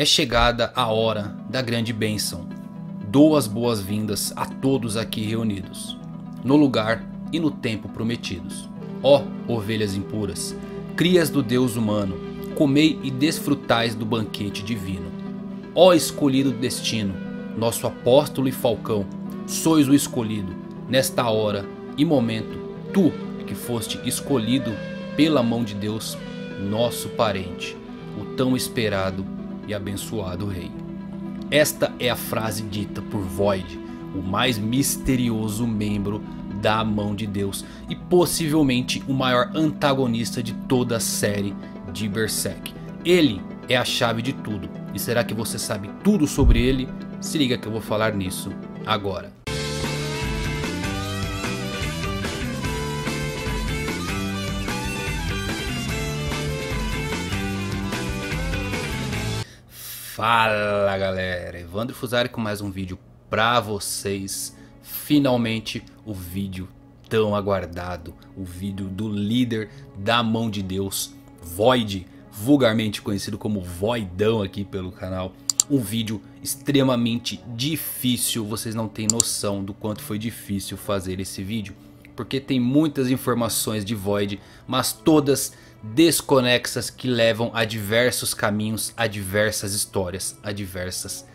É chegada a hora da grande bênção. Dou as boas-vindas a todos aqui reunidos, no lugar e no tempo prometidos. Ó ovelhas impuras, crias do Deus humano, comei e desfrutais do banquete divino. Ó escolhido destino, nosso apóstolo e falcão, sois o escolhido, nesta hora e momento, tu que foste escolhido pela mão de Deus, nosso parente, o tão esperado e abençoado Rei. Esta é a frase dita por Void, o mais misterioso membro da mão de Deus e possivelmente o maior antagonista de toda a série de Berserk. Ele é a chave de tudo. E será que você sabe tudo sobre ele? Se liga que eu vou falar nisso agora. Fala galera, Evandro Fusari com mais um vídeo pra vocês. Finalmente o vídeo tão aguardado, o vídeo do líder da mão de Deus, Void, vulgarmente conhecido como Voidão aqui pelo canal. Um vídeo extremamente difícil, vocês não têm noção do quanto foi difícil fazer esse vídeo. Porque tem muitas informações de Void, mas todas desconexas que levam a diversos caminhos, a diversas histórias, a diversas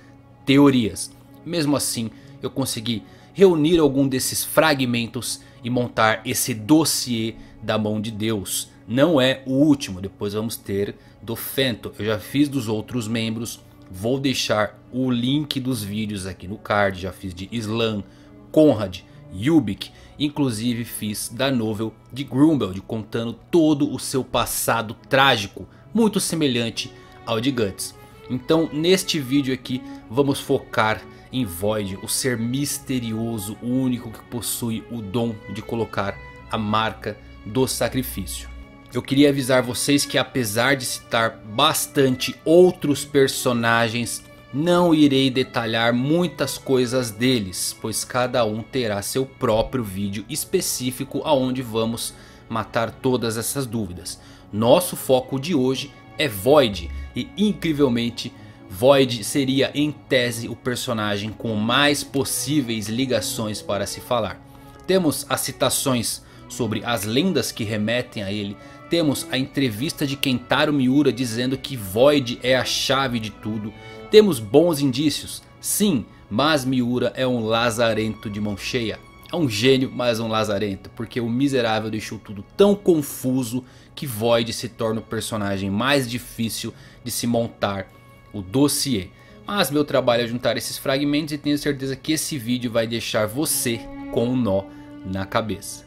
teorias. Mesmo assim, eu consegui reunir algum desses fragmentos e montar esse dossiê da mão de Deus. Não é o último, depois vamos ter do Fento. Eu já fiz dos outros membros, vou deixar o link dos vídeos aqui no card. Já fiz de Islam, Conrad, Yubik Inclusive fiz da novel de Grumbeld contando todo o seu passado trágico, muito semelhante ao de Guts. Então neste vídeo aqui vamos focar em Void, o ser misterioso, o único que possui o dom de colocar a marca do sacrifício. Eu queria avisar vocês que apesar de citar bastante outros personagens não irei detalhar muitas coisas deles, pois cada um terá seu próprio vídeo específico aonde vamos matar todas essas dúvidas. Nosso foco de hoje é Void e incrivelmente Void seria em tese o personagem com mais possíveis ligações para se falar. Temos as citações sobre as lendas que remetem a ele. Temos a entrevista de Kentaro Miura dizendo que Void é a chave de tudo. Temos bons indícios, sim, mas Miura é um lazarento de mão cheia. É um gênio, mas um lazarento, porque o miserável deixou tudo tão confuso que Void se torna o personagem mais difícil de se montar o dossiê. Mas meu trabalho é juntar esses fragmentos e tenho certeza que esse vídeo vai deixar você com um nó na cabeça.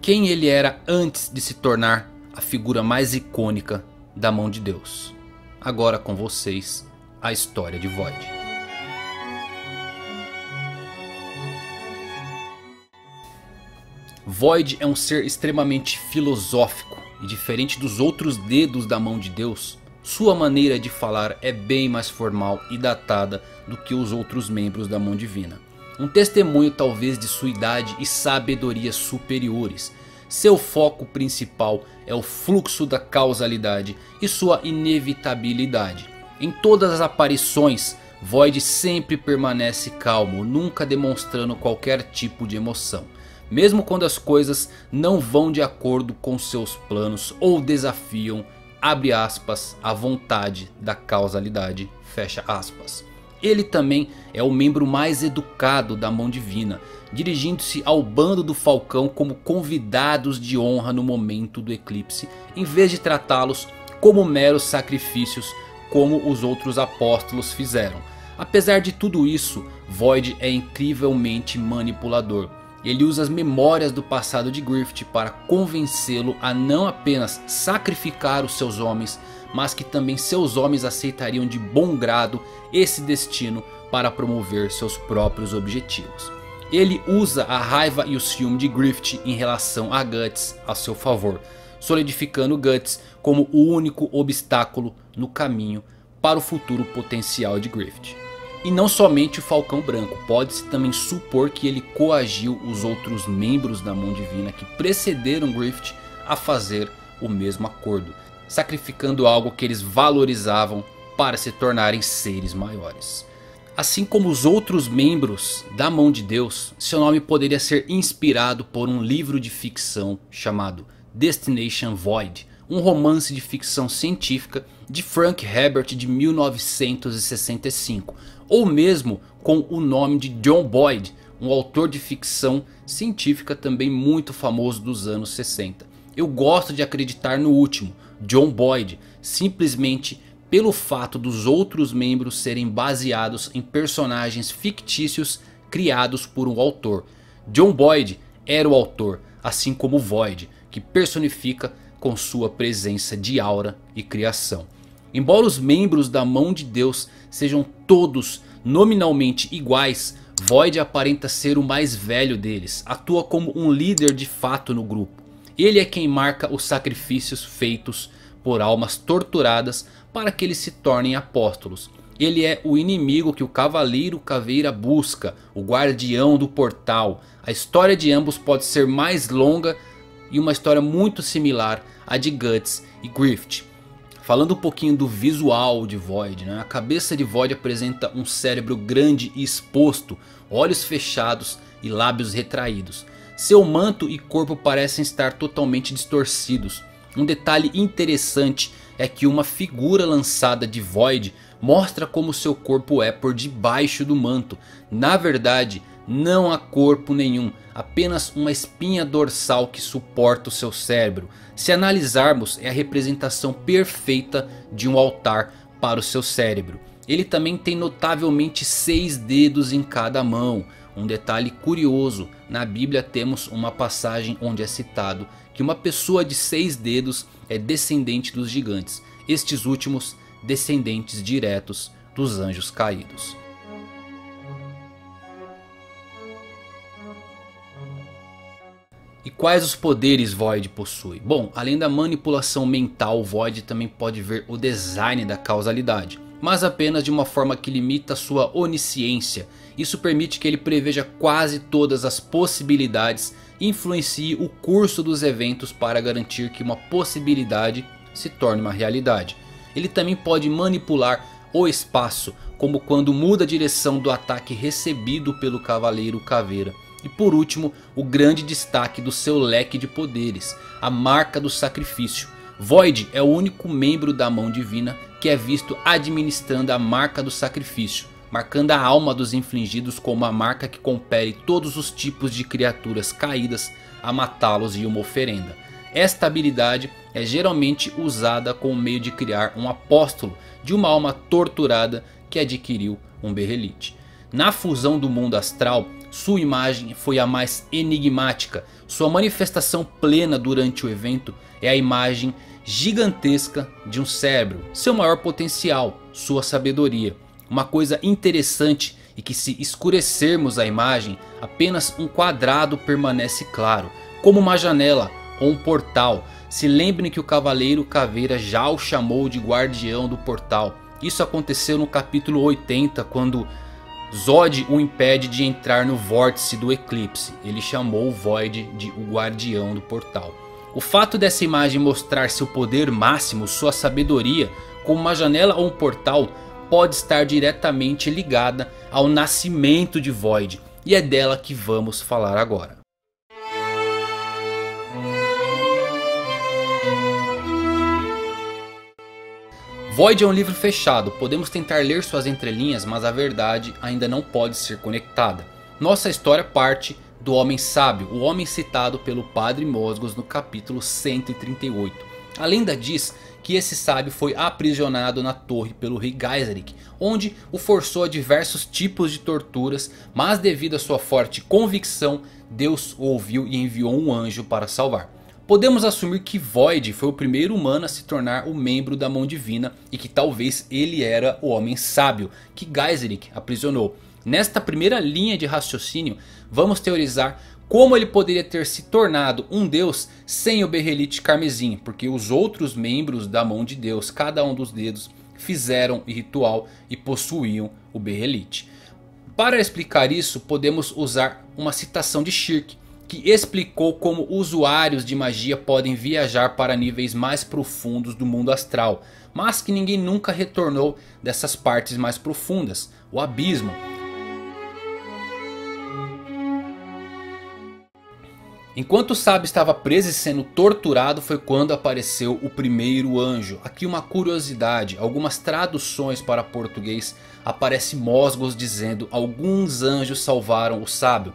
Quem ele era antes de se tornar a figura mais icônica da mão de Deus. Agora com vocês, a história de Void. Void é um ser extremamente filosófico e diferente dos outros dedos da mão de Deus, sua maneira de falar é bem mais formal e datada do que os outros membros da mão divina. Um testemunho talvez de sua idade e sabedoria superiores. Seu foco principal é o fluxo da causalidade e sua inevitabilidade. Em todas as aparições, Void sempre permanece calmo, nunca demonstrando qualquer tipo de emoção. Mesmo quando as coisas não vão de acordo com seus planos ou desafiam, abre aspas, a vontade da causalidade, fecha aspas. Ele também é o membro mais educado da mão divina, dirigindo-se ao bando do Falcão como convidados de honra no momento do eclipse, em vez de tratá-los como meros sacrifícios como os outros apóstolos fizeram. Apesar de tudo isso, Void é incrivelmente manipulador. Ele usa as memórias do passado de Griffith para convencê-lo a não apenas sacrificar os seus homens, mas que também seus homens aceitariam de bom grado esse destino para promover seus próprios objetivos. Ele usa a raiva e o ciúme de Griffith em relação a Guts a seu favor, solidificando Guts como o único obstáculo no caminho para o futuro potencial de Griffith. E não somente o Falcão Branco, pode-se também supor que ele coagiu os outros membros da Mão Divina que precederam Griffith a fazer o mesmo acordo, sacrificando algo que eles valorizavam para se tornarem seres maiores. Assim como os outros membros da mão de Deus, seu nome poderia ser inspirado por um livro de ficção chamado Destination Void, um romance de ficção científica de Frank Herbert de 1965, ou mesmo com o nome de John Boyd, um autor de ficção científica também muito famoso dos anos 60. Eu gosto de acreditar no último, John Boyd, simplesmente pelo fato dos outros membros serem baseados em personagens fictícios criados por um autor. John Boyd era o autor, assim como Void, que personifica com sua presença de aura e criação. Embora os membros da mão de Deus sejam todos nominalmente iguais, Void aparenta ser o mais velho deles, atua como um líder de fato no grupo. Ele é quem marca os sacrifícios feitos por almas torturadas para que eles se tornem apóstolos. Ele é o inimigo que o Cavaleiro Caveira busca, o guardião do portal. A história de ambos pode ser mais longa e uma história muito similar à de Guts e Grift. Falando um pouquinho do visual de Void, né? a cabeça de Void apresenta um cérebro grande e exposto, olhos fechados e lábios retraídos. Seu manto e corpo parecem estar totalmente distorcidos. Um detalhe interessante é que uma figura lançada de Void mostra como seu corpo é por debaixo do manto. Na verdade, não há corpo nenhum, apenas uma espinha dorsal que suporta o seu cérebro. Se analisarmos, é a representação perfeita de um altar para o seu cérebro. Ele também tem notavelmente seis dedos em cada mão. Um detalhe curioso, na Bíblia temos uma passagem onde é citado que uma pessoa de seis dedos é descendente dos gigantes. Estes últimos descendentes diretos dos anjos caídos. Quais os poderes Void possui? Bom, além da manipulação mental, Void também pode ver o design da causalidade. Mas apenas de uma forma que limita sua onisciência. Isso permite que ele preveja quase todas as possibilidades e influencie o curso dos eventos para garantir que uma possibilidade se torne uma realidade. Ele também pode manipular o espaço, como quando muda a direção do ataque recebido pelo Cavaleiro Caveira e por último, o grande destaque do seu leque de poderes, a marca do sacrifício. Void é o único membro da mão divina que é visto administrando a marca do sacrifício, marcando a alma dos infligidos como a marca que compele todos os tipos de criaturas caídas a matá-los e uma oferenda. Esta habilidade é geralmente usada como meio de criar um apóstolo de uma alma torturada que adquiriu um berrelite. Na fusão do mundo astral, sua imagem foi a mais enigmática. Sua manifestação plena durante o evento é a imagem gigantesca de um cérebro. Seu maior potencial, sua sabedoria. Uma coisa interessante é que se escurecermos a imagem, apenas um quadrado permanece claro. Como uma janela ou um portal. Se lembrem que o Cavaleiro Caveira já o chamou de Guardião do Portal. Isso aconteceu no capítulo 80 quando Zod o impede de entrar no vórtice do eclipse. Ele chamou o Void de o guardião do portal. O fato dessa imagem mostrar seu poder máximo, sua sabedoria, como uma janela ou um portal, pode estar diretamente ligada ao nascimento de Void. E é dela que vamos falar agora. Void é um livro fechado, podemos tentar ler suas entrelinhas, mas a verdade ainda não pode ser conectada. Nossa história parte do Homem Sábio, o homem citado pelo Padre Mosgos no capítulo 138. A lenda diz que esse sábio foi aprisionado na torre pelo rei Geyserik, onde o forçou a diversos tipos de torturas, mas devido à sua forte convicção, Deus o ouviu e enviou um anjo para salvar. Podemos assumir que Void foi o primeiro humano a se tornar o membro da mão divina e que talvez ele era o homem sábio que Geyserik aprisionou. Nesta primeira linha de raciocínio vamos teorizar como ele poderia ter se tornado um deus sem o berrelite carmesim. Porque os outros membros da mão de Deus, cada um dos dedos, fizeram ritual e possuíam o berrelite. Para explicar isso podemos usar uma citação de Shirk que explicou como usuários de magia podem viajar para níveis mais profundos do mundo astral. Mas que ninguém nunca retornou dessas partes mais profundas, o abismo. Enquanto o sábio estava preso e sendo torturado foi quando apareceu o primeiro anjo. Aqui uma curiosidade, algumas traduções para português aparece Mosgos dizendo alguns anjos salvaram o sábio.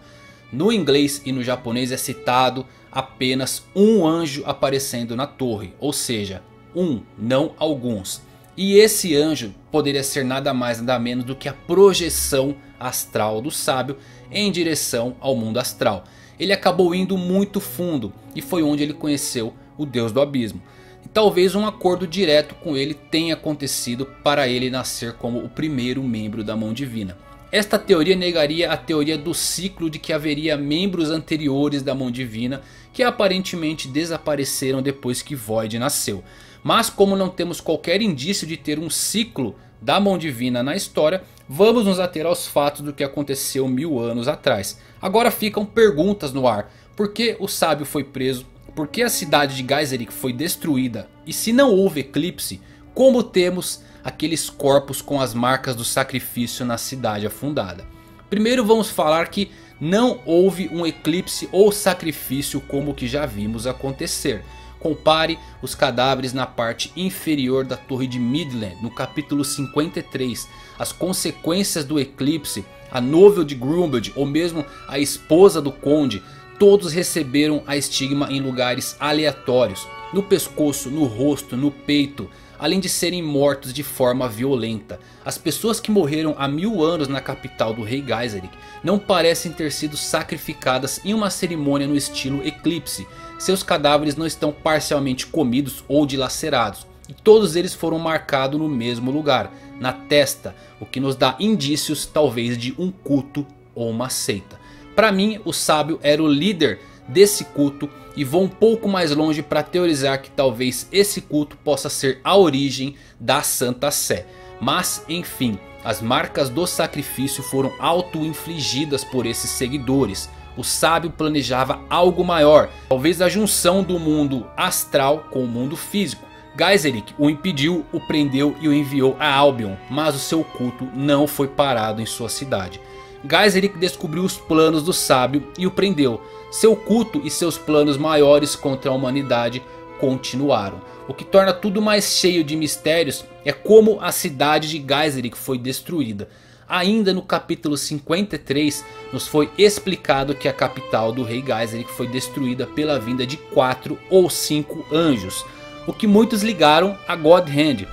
No inglês e no japonês é citado apenas um anjo aparecendo na torre, ou seja, um, não alguns. E esse anjo poderia ser nada mais nada menos do que a projeção astral do sábio em direção ao mundo astral ele acabou indo muito fundo e foi onde ele conheceu o Deus do Abismo. E talvez um acordo direto com ele tenha acontecido para ele nascer como o primeiro membro da mão divina. Esta teoria negaria a teoria do ciclo de que haveria membros anteriores da mão divina que aparentemente desapareceram depois que Void nasceu. Mas como não temos qualquer indício de ter um ciclo da mão divina na história, vamos nos ater aos fatos do que aconteceu mil anos atrás. Agora ficam perguntas no ar. Por que o sábio foi preso? Por que a cidade de Geyserik foi destruída? E se não houve eclipse, como temos aqueles corpos com as marcas do sacrifício na cidade afundada? Primeiro vamos falar que não houve um eclipse ou sacrifício como o que já vimos acontecer. Compare os cadáveres na parte inferior da torre de Midland no capítulo 53. As consequências do eclipse, a novel de Grumbald ou mesmo a esposa do conde. Todos receberam a estigma em lugares aleatórios. No pescoço, no rosto, no peito além de serem mortos de forma violenta. As pessoas que morreram há mil anos na capital do rei Geyserik não parecem ter sido sacrificadas em uma cerimônia no estilo eclipse. Seus cadáveres não estão parcialmente comidos ou dilacerados. E todos eles foram marcados no mesmo lugar, na testa. O que nos dá indícios talvez de um culto ou uma seita. Para mim o sábio era o líder desse culto e vou um pouco mais longe para teorizar que talvez esse culto possa ser a origem da Santa Sé. Mas enfim, as marcas do sacrifício foram auto-infligidas por esses seguidores. O sábio planejava algo maior, talvez a junção do mundo astral com o mundo físico. Geyserik o impediu, o prendeu e o enviou a Albion, mas o seu culto não foi parado em sua cidade. Geyserik descobriu os planos do sábio e o prendeu. Seu culto e seus planos maiores contra a humanidade continuaram. O que torna tudo mais cheio de mistérios é como a cidade de Geyserik foi destruída. Ainda no capítulo 53 nos foi explicado que a capital do rei Geyserik foi destruída pela vinda de quatro ou cinco anjos. O que muitos ligaram a God Hand.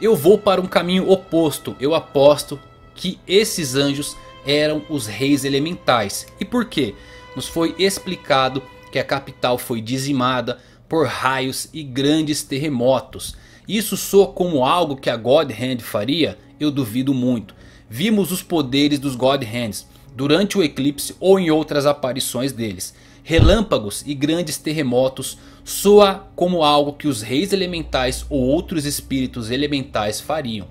Eu vou para um caminho oposto. Eu aposto que esses anjos eram os reis elementais. E por quê? Nos foi explicado que a capital foi dizimada por raios e grandes terremotos. Isso soa como algo que a God Hand faria? Eu duvido muito. Vimos os poderes dos God Hands durante o eclipse ou em outras aparições deles. Relâmpagos e grandes terremotos soa como algo que os reis elementais ou outros espíritos elementais fariam.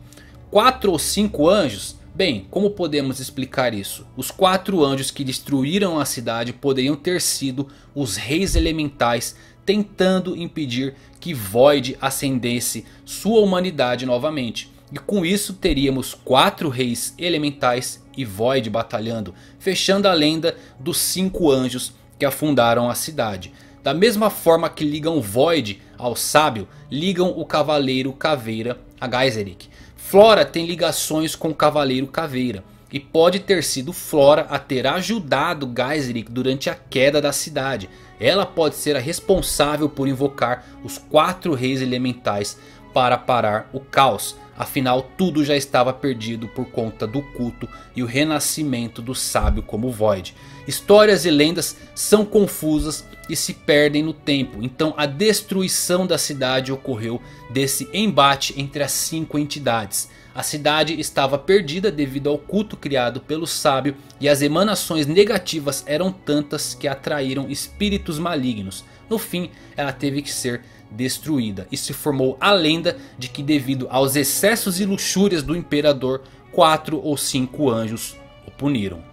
Quatro ou cinco anjos Bem, como podemos explicar isso? Os quatro anjos que destruíram a cidade poderiam ter sido os reis elementais tentando impedir que Void ascendesse sua humanidade novamente. E com isso teríamos quatro reis elementais e Void batalhando, fechando a lenda dos cinco anjos que afundaram a cidade. Da mesma forma que ligam Void ao sábio, ligam o cavaleiro caveira a Geyserik. Flora tem ligações com o Cavaleiro Caveira. E pode ter sido Flora a ter ajudado Geyserik durante a queda da cidade. Ela pode ser a responsável por invocar os quatro reis elementais para parar o caos. Afinal tudo já estava perdido por conta do culto e o renascimento do sábio como Void. Histórias e lendas são confusas e se perdem no tempo. Então a destruição da cidade ocorreu desse embate entre as cinco entidades. A cidade estava perdida devido ao culto criado pelo sábio e as emanações negativas eram tantas que atraíram espíritos malignos. No fim ela teve que ser destruída e se formou a lenda de que devido aos excessos e luxúrias do imperador, quatro ou cinco anjos o puniram.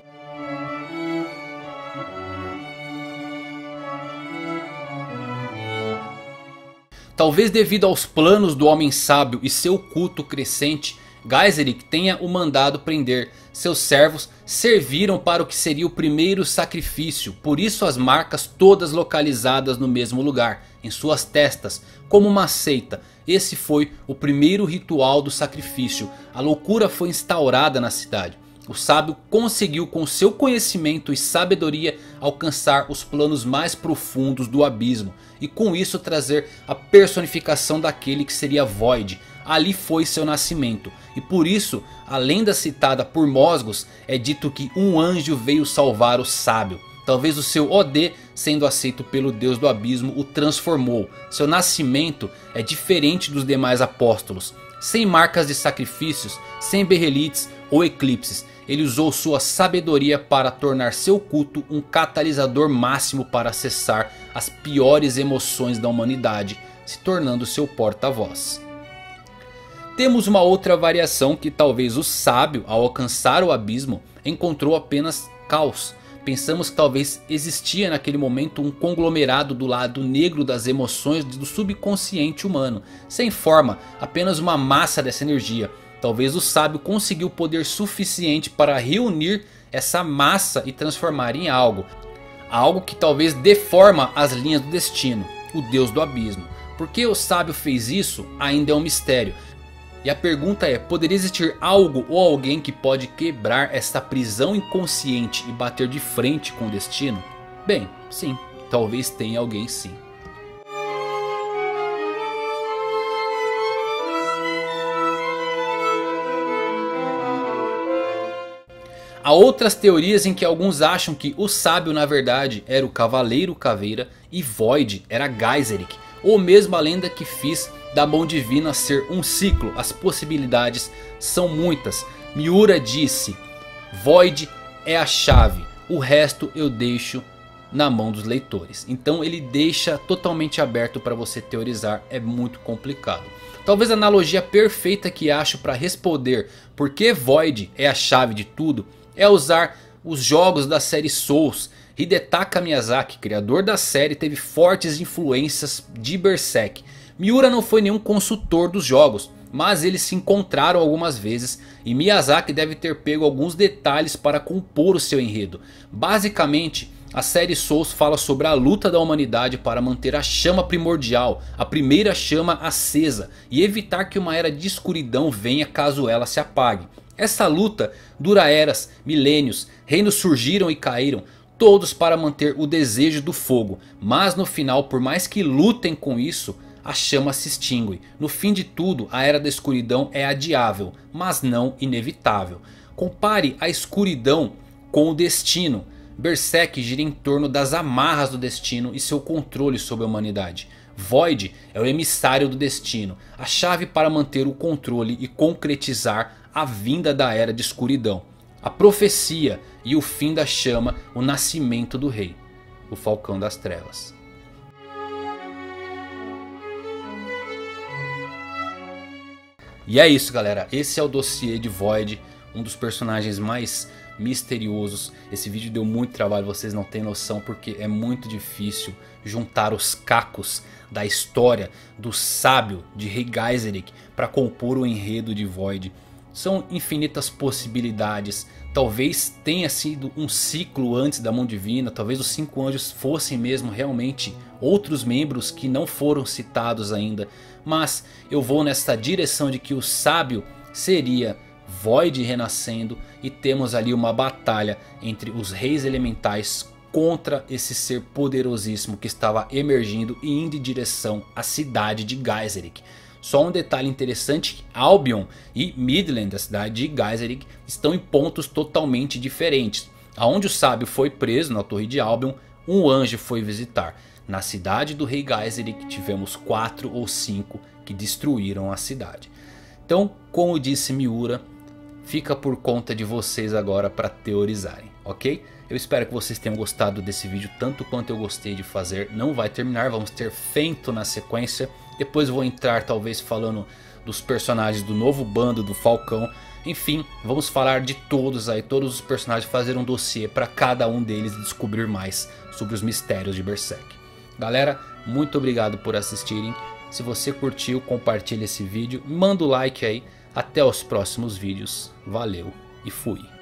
Talvez devido aos planos do Homem Sábio e seu culto crescente, Geyserik tenha o mandado prender. Seus servos serviram para o que seria o primeiro sacrifício. Por isso as marcas todas localizadas no mesmo lugar. Em suas testas. Como uma seita. Esse foi o primeiro ritual do sacrifício. A loucura foi instaurada na cidade. O sábio conseguiu com seu conhecimento e sabedoria alcançar os planos mais profundos do abismo. E com isso trazer a personificação daquele que seria Void. Ali foi seu nascimento. E por isso a lenda citada por Mosgos é dito que um anjo veio salvar o sábio. Talvez o seu OD sendo aceito pelo deus do abismo o transformou. Seu nascimento é diferente dos demais apóstolos. Sem marcas de sacrifícios, sem berrelites ou eclipses ele usou sua sabedoria para tornar seu culto um catalisador máximo para acessar as piores emoções da humanidade, se tornando seu porta-voz. Temos uma outra variação que talvez o sábio, ao alcançar o abismo, encontrou apenas caos. Pensamos que talvez existia naquele momento um conglomerado do lado negro das emoções do subconsciente humano, sem forma, apenas uma massa dessa energia Talvez o sábio conseguiu poder suficiente para reunir essa massa e transformar em algo. Algo que talvez deforma as linhas do destino, o deus do abismo. Por que o sábio fez isso ainda é um mistério. E a pergunta é, poderia existir algo ou alguém que pode quebrar essa prisão inconsciente e bater de frente com o destino? Bem, sim, talvez tenha alguém sim. Há outras teorias em que alguns acham que o sábio na verdade era o Cavaleiro Caveira e Void era Geyserik. Ou mesmo a lenda que fiz da mão divina ser um ciclo. As possibilidades são muitas. Miura disse, Void é a chave, o resto eu deixo na mão dos leitores. Então ele deixa totalmente aberto para você teorizar, é muito complicado. Talvez a analogia perfeita que acho para responder por que Void é a chave de tudo é usar os jogos da série Souls. Hidetaka Miyazaki, criador da série, teve fortes influências de Berserk. Miura não foi nenhum consultor dos jogos, mas eles se encontraram algumas vezes e Miyazaki deve ter pego alguns detalhes para compor o seu enredo. Basicamente, a série Souls fala sobre a luta da humanidade para manter a chama primordial, a primeira chama acesa e evitar que uma era de escuridão venha caso ela se apague. Essa luta dura eras, milênios, reinos surgiram e caíram, todos para manter o desejo do fogo. Mas no final, por mais que lutem com isso, a chama se extingue. No fim de tudo, a Era da Escuridão é adiável, mas não inevitável. Compare a escuridão com o destino. Berserk gira em torno das amarras do destino e seu controle sobre a humanidade. Void é o emissário do destino, a chave para manter o controle e concretizar a vinda da Era de Escuridão. A profecia e o fim da chama, o nascimento do rei, o Falcão das Trevas. E é isso galera, esse é o dossiê de Void, um dos personagens mais misteriosos. Esse vídeo deu muito trabalho, vocês não têm noção porque é muito difícil juntar os cacos da história do sábio de Rei Geyserik para compor o enredo de Void. São infinitas possibilidades. Talvez tenha sido um ciclo antes da mão divina. Talvez os cinco anjos fossem mesmo realmente outros membros que não foram citados ainda. Mas eu vou nessa direção de que o sábio seria Void renascendo. E temos ali uma batalha entre os reis elementais contra esse ser poderosíssimo que estava emergindo e indo em direção à cidade de Geyserik. Só um detalhe interessante, Albion e Midland, a cidade de Geyserik, estão em pontos totalmente diferentes. Aonde o sábio foi preso na torre de Albion, um anjo foi visitar. Na cidade do rei Geyserik tivemos quatro ou cinco que destruíram a cidade. Então, como disse Miura, fica por conta de vocês agora para teorizarem, ok? Eu espero que vocês tenham gostado desse vídeo tanto quanto eu gostei de fazer. Não vai terminar, vamos ter feito na sequência. Depois vou entrar talvez falando dos personagens do novo bando do Falcão. Enfim, vamos falar de todos aí, todos os personagens, fazer um dossiê para cada um deles e descobrir mais sobre os mistérios de Berserk. Galera, muito obrigado por assistirem. Se você curtiu, compartilhe esse vídeo, manda o like aí. Até os próximos vídeos. Valeu e fui.